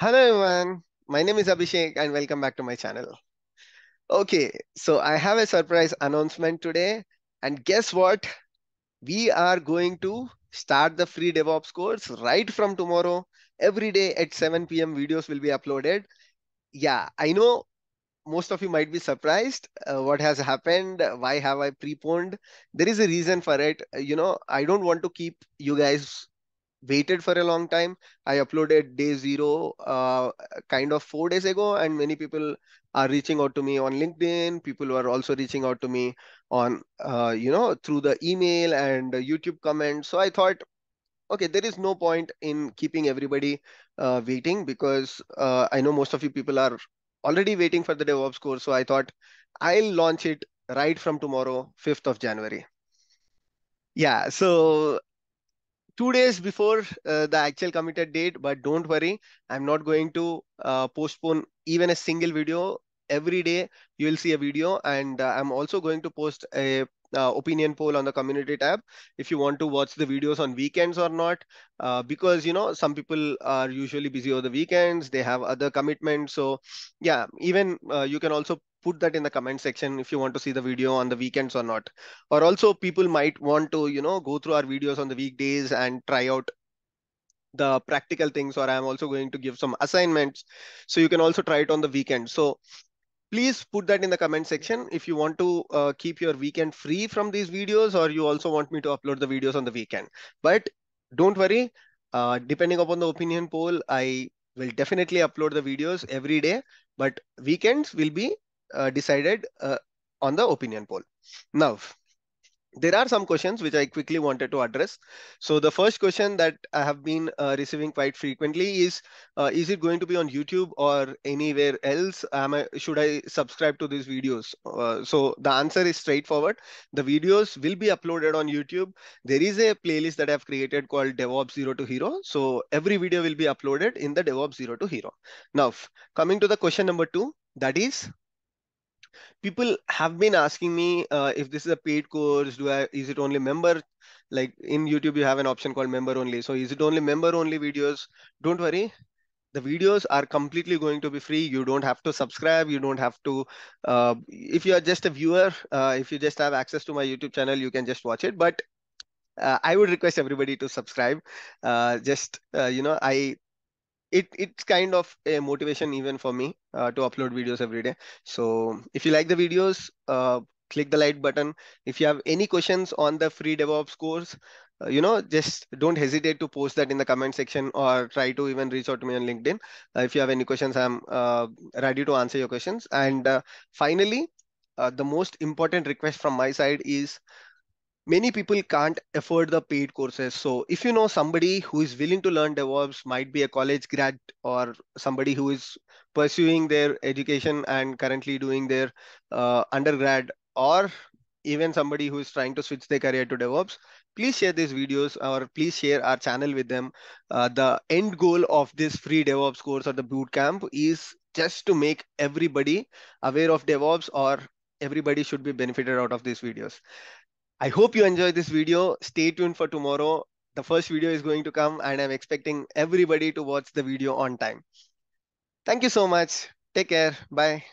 Hello everyone, my name is Abhishek and welcome back to my channel. Okay, so I have a surprise announcement today and guess what? We are going to start the free DevOps course right from tomorrow. Every day at 7 p.m. videos will be uploaded. Yeah, I know most of you might be surprised uh, what has happened why have i preponed there is a reason for it you know i don't want to keep you guys waited for a long time. I uploaded day zero uh, kind of four days ago, and many people are reaching out to me on LinkedIn. People are also reaching out to me on, uh, you know, through the email and YouTube comments. So I thought, okay, there is no point in keeping everybody uh, waiting because uh, I know most of you people are already waiting for the DevOps course. So I thought I'll launch it right from tomorrow, 5th of January. Yeah, so two days before uh, the actual committed date, but don't worry, I'm not going to uh, postpone even a single video. Every day you will see a video, and uh, I'm also going to post a uh, opinion poll on the community tab if you want to watch the videos on weekends or not uh, because you know some people are usually busy over the weekends they have other commitments so yeah even uh, you can also put that in the comment section if you want to see the video on the weekends or not. Or also people might want to, you know, go through our videos on the weekdays and try out the practical things or I'm also going to give some assignments. So you can also try it on the weekend. So please put that in the comment section if you want to uh, keep your weekend free from these videos or you also want me to upload the videos on the weekend. But don't worry, uh, depending upon the opinion poll, I will definitely upload the videos every day, but weekends will be decided uh, on the opinion poll. Now, there are some questions which I quickly wanted to address. So the first question that I have been uh, receiving quite frequently is, uh, is it going to be on YouTube or anywhere else? Am I, should I subscribe to these videos? Uh, so the answer is straightforward. The videos will be uploaded on YouTube. There is a playlist that I've created called DevOps Zero to Hero. So every video will be uploaded in the DevOps Zero to Hero. Now, coming to the question number two, that is, people have been asking me uh, if this is a paid course do i is it only member like in youtube you have an option called member only. So is it only member only videos? Don't worry. The videos are completely going to be free. You don't have to subscribe. You don't have to uh, if you are just a viewer uh, if you just have access to my youtube channel you can just watch it. But uh, i would request everybody to subscribe. Uh, just uh, you know i it it's kind of a motivation even for me uh, to upload videos every day. So if you like the videos, uh, click the like button. If you have any questions on the free DevOps course, uh, you know, just don't hesitate to post that in the comment section or try to even reach out to me on LinkedIn. Uh, if you have any questions, I'm uh, ready to answer your questions. And finally, the most important request from my side is many people can't afford the paid courses. So if you know somebody who is willing to learn DevOps, might be a college grad or somebody who is pursuing their education and currently doing their uh, undergrad, or even somebody who is trying to switch their career to DevOps, please share these videos or please share our channel with them. Uh, the end goal of this free DevOps course or the bootcamp is just to make everybody aware of DevOps or everybody should be benefited out of these videos. I hope you enjoyed this video. Stay tuned for tomorrow. The first video is going to come and I'm expecting everybody to watch the video on time. Thank you so much. Take care. Bye.